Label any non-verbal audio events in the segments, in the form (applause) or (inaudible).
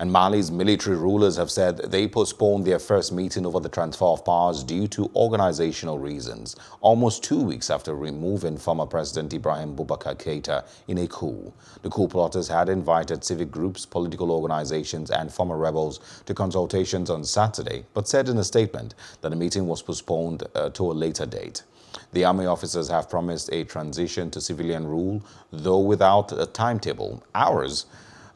And Mali's military rulers have said they postponed their first meeting over the transfer of powers due to organizational reasons, almost two weeks after removing former President Ibrahim Boubacar Keita in a coup. The coup plotters had invited civic groups, political organizations, and former rebels to consultations on Saturday, but said in a statement that the meeting was postponed uh, to a later date. The army officers have promised a transition to civilian rule, though without a timetable. Ours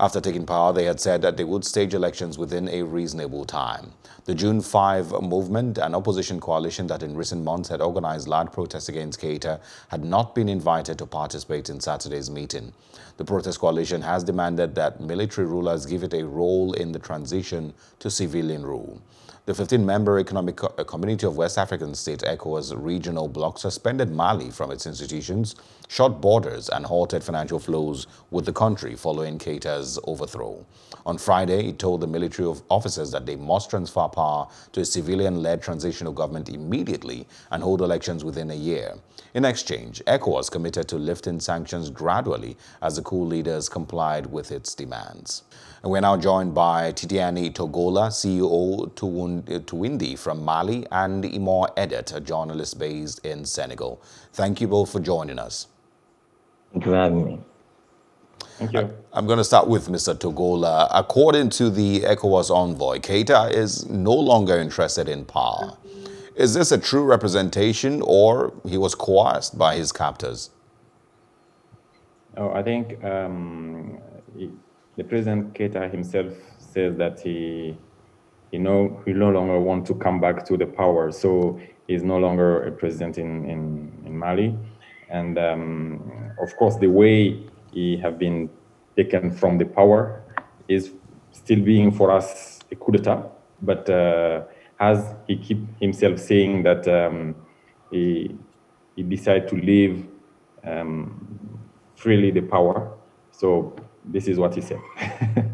after taking power, they had said that they would stage elections within a reasonable time. The June 5 movement, an opposition coalition that in recent months had organized large protests against Keita, had not been invited to participate in Saturday's meeting. The protest coalition has demanded that military rulers give it a role in the transition to civilian rule. The 15-member Economic uh, Community of West African States ECOWAS regional bloc suspended Mali from its institutions, shut borders and halted financial flows with the country following Keita's overthrow. On Friday, it told the military officers that they must transfer power to a civilian-led transitional government immediately and hold elections within a year. In exchange, ECOWAS committed to lifting sanctions gradually as the coup leaders complied with its demands. And we're now joined by Tidiani Togola, CEO Tuwindi from Mali, and Imoh Edet, a journalist based in Senegal. Thank you both for joining us. Thank you for having me. Thank you. I'm going to start with Mr. Togola. According to the ECOWAS envoy, Keita is no longer interested in power. Is this a true representation or he was coerced by his captors? Oh, I think um, the President Keita himself says that he, he, no, he no longer want to come back to the power. So he's no longer a president in, in, in Mali. And um, of course, the way he have been taken from the power is still being for us a coup d'etat. But uh, as he keep himself saying that um, he, he decided to leave um, freely the power. So this is what he said. (laughs)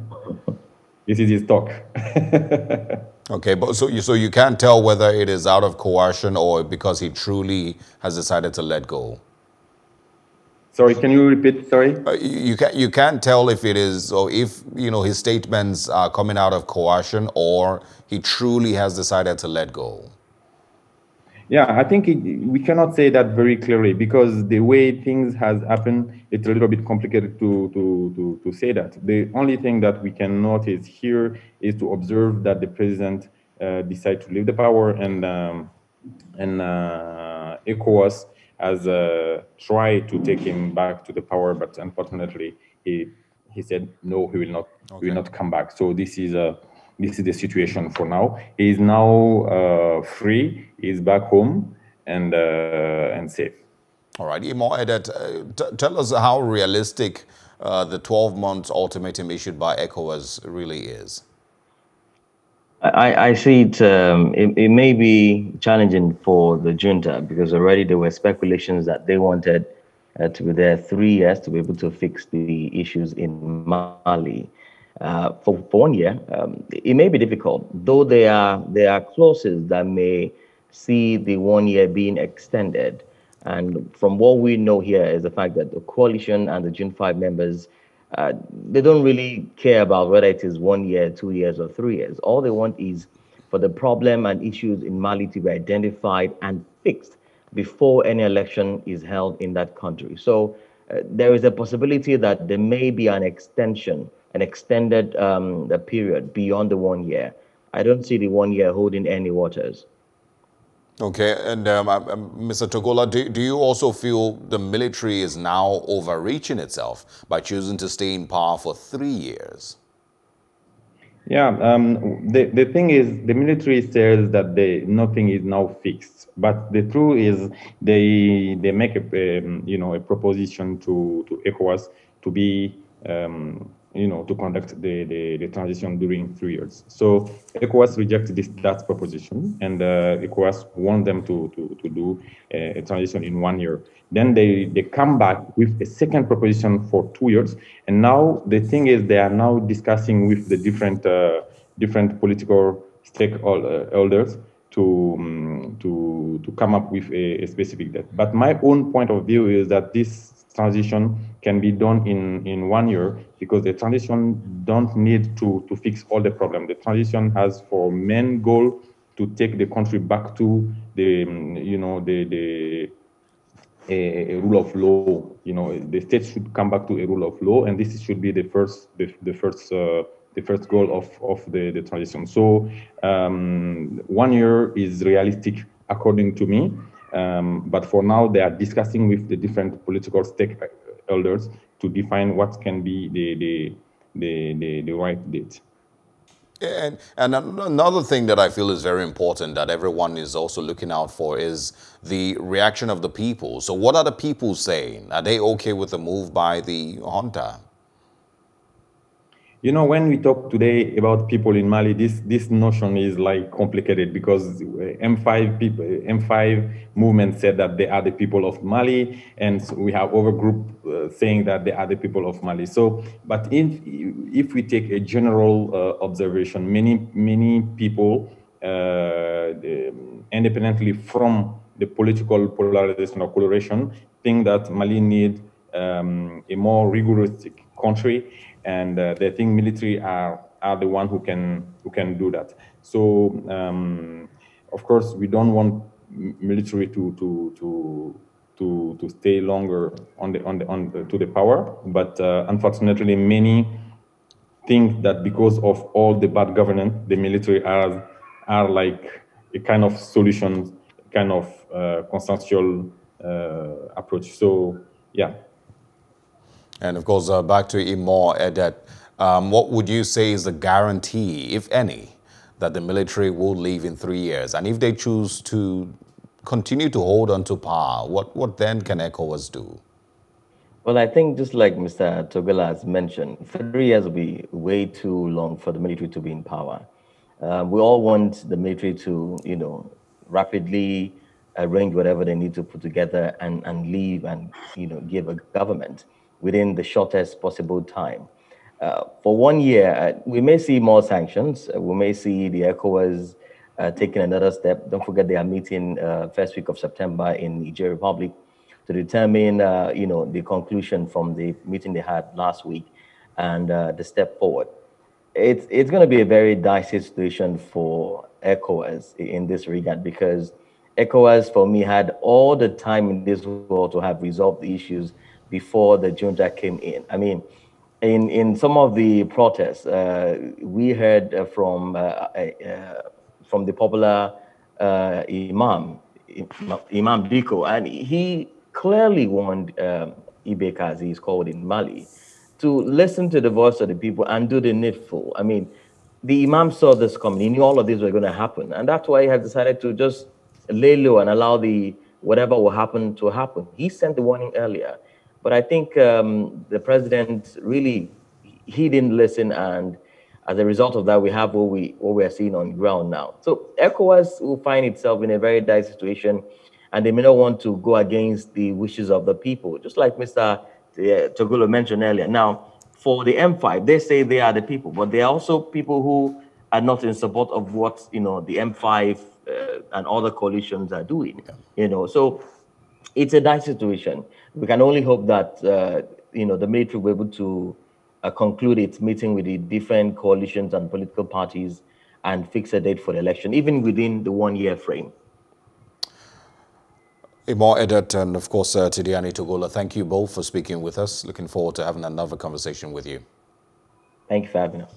this is his talk. (laughs) okay, but so you, so you can't tell whether it is out of coercion or because he truly has decided to let go. Sorry, can you repeat? Sorry. Uh, you, you can you can't tell if it is or if you know his statements are coming out of coercion or he truly has decided to let go. Yeah, I think it, we cannot say that very clearly because the way things has happened, it's a little bit complicated to, to, to, to say that. The only thing that we can notice here is to observe that the president uh, decided to leave the power and, um, and uh, ECOWAS has uh, tried to take him back to the power, but unfortunately he, he said, no, he will not, okay. he will not come back. So this is a, this is the situation for now. He is now uh, free. He's back home and uh, and safe. All right, Imoh Edet, uh, tell us how realistic uh, the 12 months ultimatum issued by ECOWAS really is. I, I see it, um, it, it. may be challenging for the junta because already there were speculations that they wanted uh, to be there three years to be able to fix the issues in Mali uh, for, for one year, um, it may be difficult, though there are, there are clauses that may see the one year being extended. And from what we know here is the fact that the coalition and the June 5 members, uh, they don't really care about whether it is one year, two years, or three years. All they want is for the problem and issues in Mali to be identified and fixed before any election is held in that country. So uh, there is a possibility that there may be an extension an extended um, the period beyond the one year. I don't see the one year holding any waters. Okay, and um, Mr. Togola, do, do you also feel the military is now overreaching itself by choosing to stay in power for three years? Yeah, um, the, the thing is, the military says that they, nothing is now fixed, but the truth is they they make a um, you know a proposition to to ECOWAS to be um, you know, to conduct the, the, the, transition during three years. So ECOWAS rejected this, that proposition, and uh, ECOWAS want them to, to, to do a, transition in one year. Then they, they come back with a second proposition for two years, and now the thing is they are now discussing with the different uh, different political stakeholders to um, to to come up with a, a specific date. But my own point of view is that this transition can be done in, in one year because the transition don't need to, to fix all the problem. The transition has for main goal to take the country back to the, you know, the, the a, a, rule of law. You know, the state should come back to a rule of law, and this should be the first, the, the first, uh, the first goal of, of the, the transition. So um, one year is realistic according to me. Um, but for now, they are discussing with the different political stakeholders to define what can be the, the, the, the, the right date. And, and another thing that I feel is very important that everyone is also looking out for is the reaction of the people. So what are the people saying? Are they okay with the move by the junta? You know, when we talk today about people in Mali, this this notion is like complicated because M5 people, M5 movement said that they are the people of Mali, and so we have other group uh, saying that they are the people of Mali. So, but if if we take a general uh, observation, many many people, uh, independently from the political polarization or coloration, think that Mali need um, a more rigorous country and uh, they think military are are the one who can who can do that. So um, of course we don't want military to to to to to stay longer on the on the on the, to the power, but uh, unfortunately many think that because of all the bad governance, the military are are like a kind of solution, kind of uh, consensual uh, approach. So yeah. And of course, uh, back to Imoh Edet, um, what would you say is the guarantee, if any, that the military will leave in three years? And if they choose to continue to hold on to power, what, what then can ECOWAS do? Well, I think just like Mr. Togola has mentioned, three years will be way too long for the military to be in power. Uh, we all want the military to, you know, rapidly arrange whatever they need to put together and, and leave and, you know, give a government within the shortest possible time. Uh, for one year, uh, we may see more sanctions. Uh, we may see the ECOWAS uh, taking another step. Don't forget they are meeting first week of September in Niger Republic to determine, you know, the conclusion from the meeting they had last week and the step forward. It's it's going to be a very dicey situation for ECOWAS in this regard because ECOWAS, for me, had all the time in this world to have resolved the issues before the junta came in. I mean, in, in some of the protests, uh, we heard uh, from, uh, uh, from the popular uh, Imam, Imam Dicko, and he clearly warned um, IBK, as he's called in Mali, to listen to the voice of the people and do the needful. I mean, the Imam saw this coming. He knew all of this were going to happen. And that's why he has decided to just lay low and allow the whatever will happen to happen. He sent the warning earlier. But I think um, the president really he didn't listen, and as a result of that, we have what we what we are seeing on ground now. So ECOWAS will find itself in a very dire situation, and they may not want to go against the wishes of the people, just like Mr. Uh, Togola mentioned earlier. Now, for the M5, they say they are the people, but they are also people who are not in support of what you know the M5 uh, and other coalitions are doing. Yeah. You know, so it's a dire situation. We can only hope that uh, you know the military will be able to uh, conclude its meeting with the different coalitions and political parties and fix a date for the election, even within the one-year frame. Imoh Edet and, of course, uh, Tidiani Togola, thank you both for speaking with us. Looking forward to having another conversation with you. Thank you for having us.